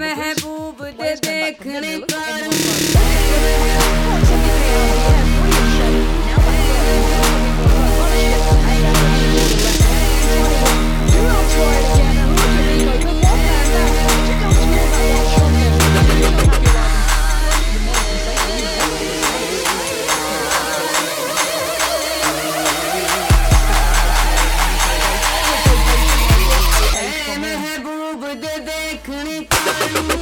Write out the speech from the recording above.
महबूब दे देखने का ਖੁਦ ਦੇਖਣ ਕਾਨੂੰ